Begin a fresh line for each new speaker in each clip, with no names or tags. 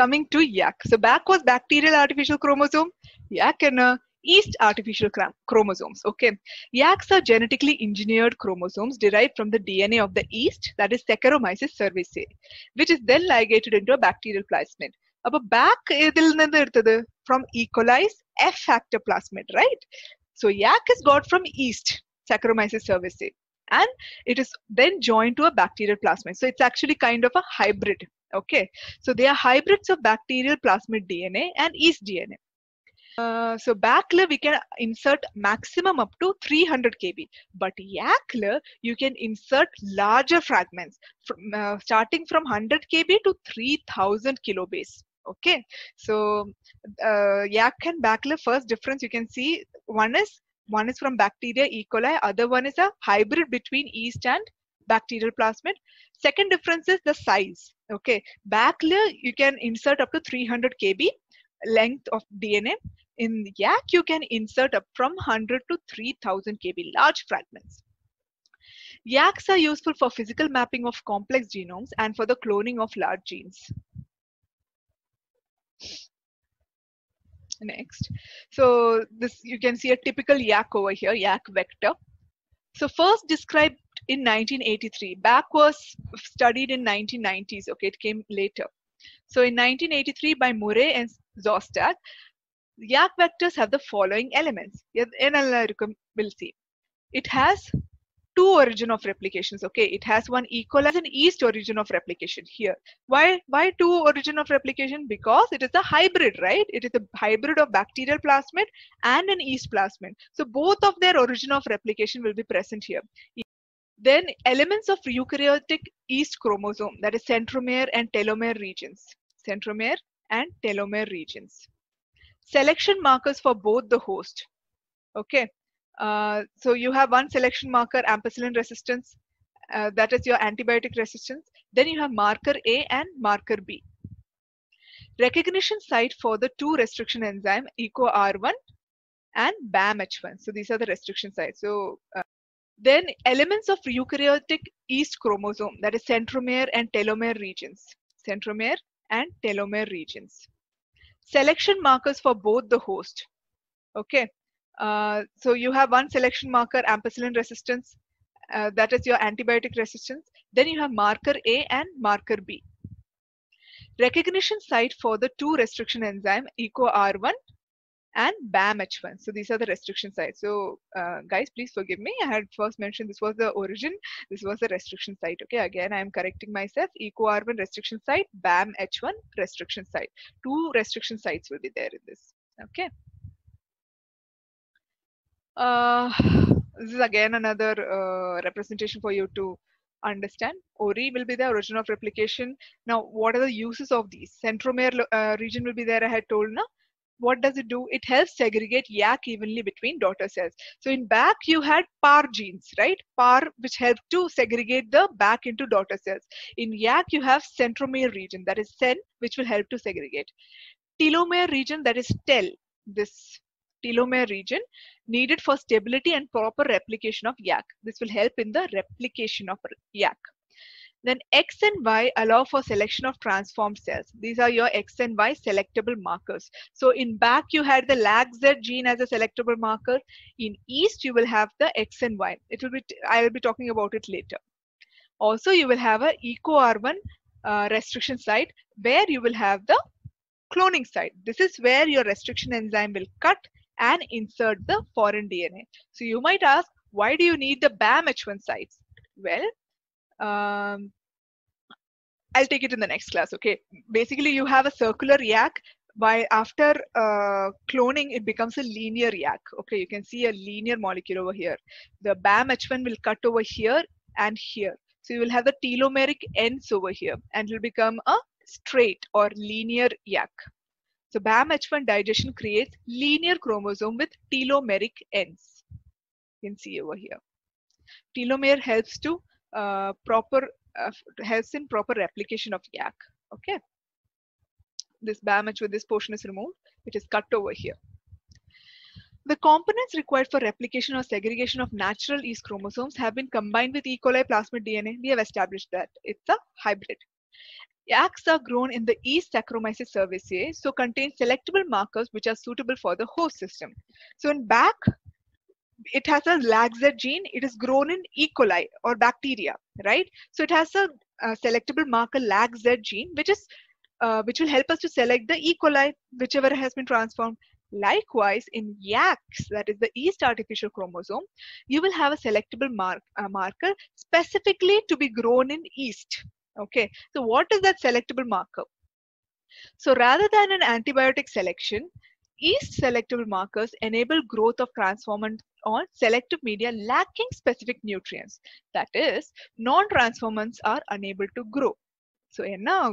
coming to yak so back was bacterial artificial chromosome yak and uh, yeast artificial chromosomes okay yaks are genetically engineered chromosomes derived from the dna of the yeast that is saccharomyces cerevisiae which is then ligated into a bacterial plasmid അപ്പൊ back ഇതിൽ നിന്ന് എടുത്തത് from E coli's F factor plasmid right so YAC is got from east Saccharomyces cerevisiae and it is then joined to a bacterial plasmid. So it's actually kind of a hybrid. Okay, so they are hybrids of bacterial plasmid DNA and yeast DNA. Uh, so BACLA we can insert maximum up to 300 kb, but YACLA you can insert larger fragments from, uh, starting from 100 kb to 3000 kilobase. Okay, so uh, YAC and BACLA first difference you can see one is one is from bacteria E. coli, other one is a hybrid between yeast and bacterial plasmid. Second difference is the size. Okay, BACLA you can insert up to 300 kb length of DNA. In YAC you can insert up from 100 to 3000 kb large fragments. YACs are useful for physical mapping of complex genomes and for the cloning of large genes. next so this you can see a typical yak over here yak vector so first described in 1983 back was studied in 1990s okay it came later. So in 1983 by murray and zostad yak vectors have the following elements. We'll see. It has two origin of replications okay. It has one equal as an yeast origin of replication here. Why why two origin of replication? Because it is a hybrid right? It is a hybrid of bacterial plasmid and an yeast plasmid. So both of their origin of replication will be present here then elements of eukaryotic yeast chromosome that is centromere and telomere regions centromere and telomere regions selection markers for both the host okay uh, so you have one selection marker, ampicillin resistance, uh, that is your antibiotic resistance. Then you have marker A and marker B. Recognition site for the two restriction enzyme, EcoR1 and BAMH1. So these are the restriction sites. So uh, then elements of eukaryotic East chromosome, that is centromere and telomere regions. Centromere and telomere regions. Selection markers for both the host. Okay, uh, so you have one selection marker, ampicillin resistance, uh, that is your antibiotic resistance. Then you have marker A and marker B. Recognition site for the two restriction enzyme, EcoR1 and BAMH1. So these are the restriction sites. So uh, guys, please forgive me. I had first mentioned this was the origin. This was the restriction site. Okay, again, I am correcting myself. EcoR1 restriction site, BAMH1 restriction site. Two restriction sites will be there in this. Okay. Uh, this is again another uh, representation for you to understand. ORI will be the origin of replication. Now, what are the uses of these? Centromere uh, region will be there, I had told now. What does it do? It helps segregate yak evenly between daughter cells. So in back, you had PAR genes, right? PAR, which help to segregate the back into daughter cells. In yak, you have centromere region, that is CEN, which will help to segregate. Telomere region, that is TEL, this telomere region needed for stability and proper replication of yak. This will help in the replication of yak. Then X and Y allow for selection of transformed cells. These are your X and Y selectable markers. So in back, you had the LAGZ gene as a selectable marker. In East, you will have the X and Y. It will be, I will be talking about it later. Also, you will have a EcoR1 uh, restriction site where you will have the cloning site. This is where your restriction enzyme will cut and insert the foreign DNA. So you might ask, why do you need the BAMH1 sites? Well, um, I'll take it in the next class. Okay. Basically, you have a circular yak. By after uh, cloning, it becomes a linear yak. Okay, you can see a linear molecule over here. The BAMH1 will cut over here and here. So you will have the telomeric ends over here, and it will become a straight or linear yak. So BAMH1 digestion creates linear chromosome with telomeric ends. You can see over here. Telomere helps to uh, proper uh, helps in proper replication of yak. Okay. This BAMH with this portion is removed. It is cut over here. The components required for replication or segregation of natural yeast chromosomes have been combined with E. coli plasmid DNA. We have established that it's a hybrid. Yaks are grown in the East Saccharomyces cerevisiae, so contain selectable markers which are suitable for the host system. So in back, it has a LAGZ gene. It is grown in E. coli or bacteria, right? So it has a, a selectable marker LAGZ gene, which is uh, which will help us to select the E. coli, whichever has been transformed. Likewise, in YACS, that is the East artificial chromosome, you will have a selectable mark, uh, marker specifically to be grown in East. Okay, so what is that selectable marker? So rather than an antibiotic selection, East selectable markers enable growth of transformant on selective media lacking specific nutrients. That is, non-transformants are unable to grow. So, enna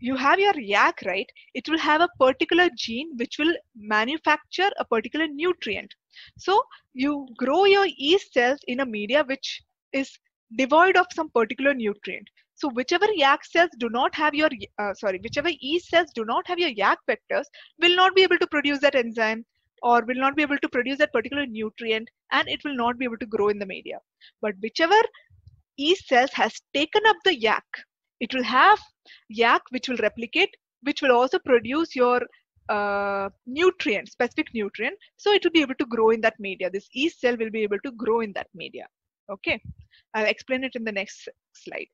you have your yak, right? It will have a particular gene which will manufacture a particular nutrient. So, you grow your yeast cells in a media which is devoid of some particular nutrient so whichever yak cells do not have your uh, sorry whichever yeast cells do not have your yak vectors will not be able to produce that enzyme or will not be able to produce that particular nutrient and it will not be able to grow in the media. But whichever yeast cells has taken up the yak it will have yak which will replicate which will also produce your uh, nutrient specific nutrient. So it will be able to grow in that media. This yeast cell will be able to grow in that media. Okay? I'll explain it in the next slide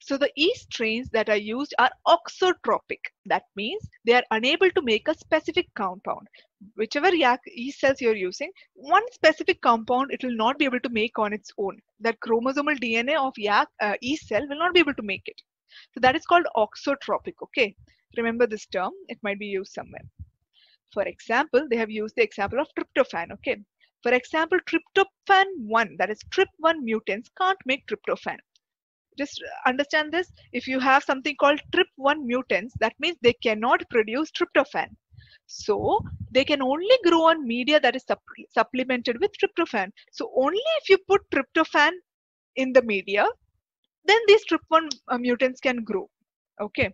so the yeast strains that are used are auxotropic that means they are unable to make a specific compound. Whichever yeast cells you're using one specific compound it will not be able to make on its own. That chromosomal dna of yak uh, cell will not be able to make it. So that is called auxotropic okay? Remember this term? It might be used somewhere. For example they have used the example of tryptophan okay? For example tryptophan 1 that is trip1 mutants can't make tryptophan just understand this. If you have something called trip1 mutants that means they cannot produce tryptophan. So they can only grow on media that is supp- supplemented with tryptophan. So only if you put tryptophan in the media then these trip1 uh, mutants can grow. Okay.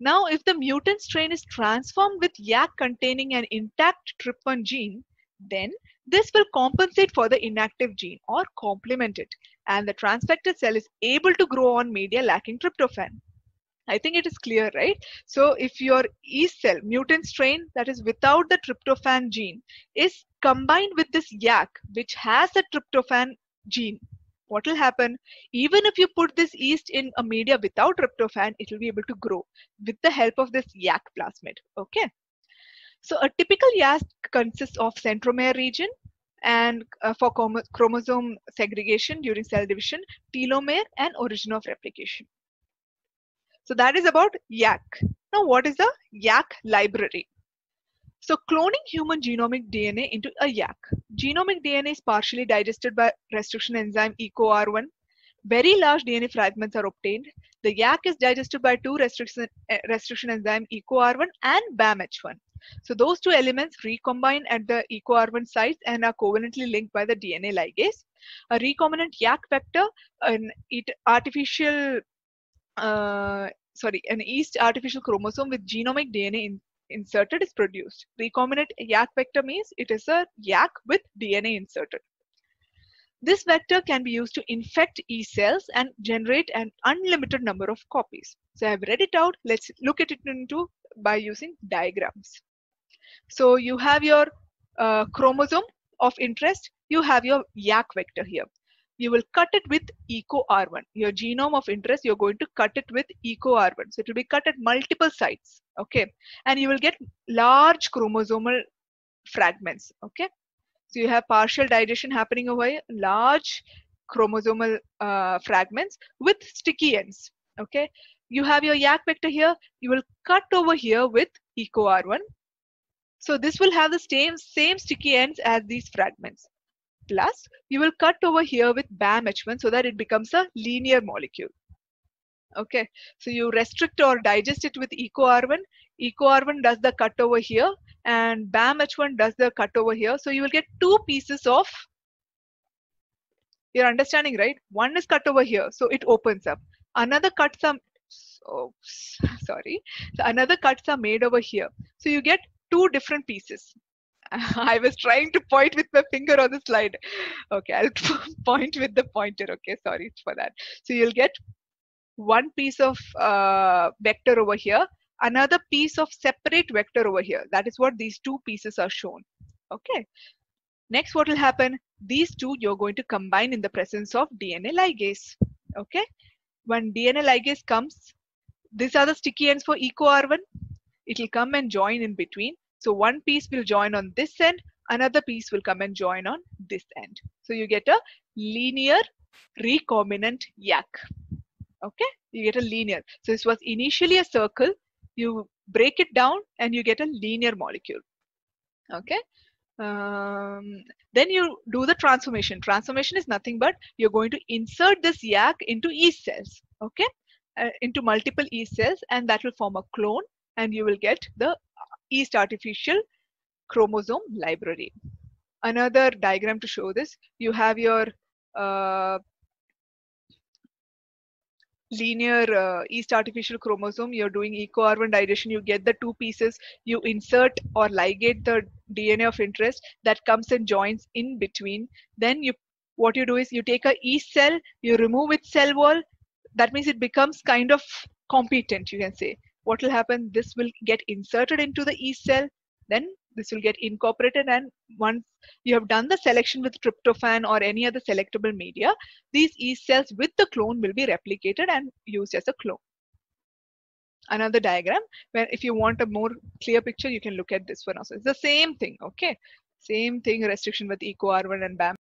Now if the mutant strain is transformed with yak containing an intact trip1 gene then this will compensate for the inactive gene or complement it and the transfected cell is able to grow on media lacking tryptophan. I think it is clear, right? So if your yeast cell mutant strain that is without the tryptophan gene is combined with this yak which has the tryptophan gene, what will happen? Even if you put this yeast in a media without tryptophan, it will be able to grow with the help of this yak plasmid. Okay. So a typical yak consists of centromere region and uh, for chromosome segregation during cell division, telomere and origin of replication. So that is about yak. Now what is the yak library? So cloning human genomic DNA into a yak. Genomic DNA is partially digested by restriction enzyme EcoR1. Very large DNA fragments are obtained. The yak is digested by two restriction, restriction enzyme EcoR1 and BAMH1. So those two elements recombine at the EcoR1 sites and are covalently linked by the DNA ligase. A recombinant YAC vector, an artificial, uh, sorry, an yeast artificial chromosome with genomic DNA in, inserted is produced. Recombinant YAC vector means it is a YAC with DNA inserted. This vector can be used to infect E cells and generate an unlimited number of copies. So I've read it out. Let's look at it into by using diagrams. So you have your uh, chromosome of interest, you have your YAC vector here. You will cut it with EcoR1. Your genome of interest, you're going to cut it with EcoR1. So it will be cut at multiple sites, okay? And you will get large chromosomal fragments, okay? So you have partial digestion happening over here, large chromosomal uh, fragments with sticky ends, okay? You have your YAC vector here, you will cut over here with EcoR1 so this will have the same, same sticky ends as these fragments. Plus, you will cut over here with BAMH1 so that it becomes a linear molecule. Okay, so you restrict or digest it with EcoR1. EcoR1 does the cut over here and BAMH1 does the cut over here. So you will get two pieces of, you're understanding, right? One is cut over here, so it opens up. Another cuts are, oh, sorry. So another cuts are made over here. So you get two different pieces. I was trying to point with my finger on the slide. Okay, I'll point with the pointer. Okay, sorry for that. So you'll get one piece of uh, vector over here, another piece of separate vector over here. That is what these two pieces are shown. Okay. Next, what will happen? These two you're going to combine in the presence of DNA ligase. Okay. When DNA ligase comes, these are the sticky ends for EcoR1. It will come and join in between. So one piece will join on this end, another piece will come and join on this end. So you get a linear recombinant YAC. Okay, you get a linear. So this was initially a circle. You break it down and you get a linear molecule. Okay. Um, then you do the transformation. Transformation is nothing but you're going to insert this YAC into yeast cells. Okay, uh, into multiple yeast cells, and that will form a clone, and you will get the yeast artificial chromosome library. Another diagram to show this, you have your uh, linear uh, artificial chromosome, you're doing EcoR1 digestion, you get the two pieces, you insert or ligate the DNA of interest that comes and joins in between. Then you, what you do is you take a yeast cell, you remove its cell wall, that means it becomes kind of competent, you can say. What will happen? This will get inserted into the yeast cell, then this will get incorporated and once you have done the selection with tryptophan or any other selectable media, these yeast cells with the clone will be replicated and used as a clone. Another diagram where if you want a more clear picture, you can look at this one also. It's the same thing, okay? Same thing, restriction with EcoR1 and BAM.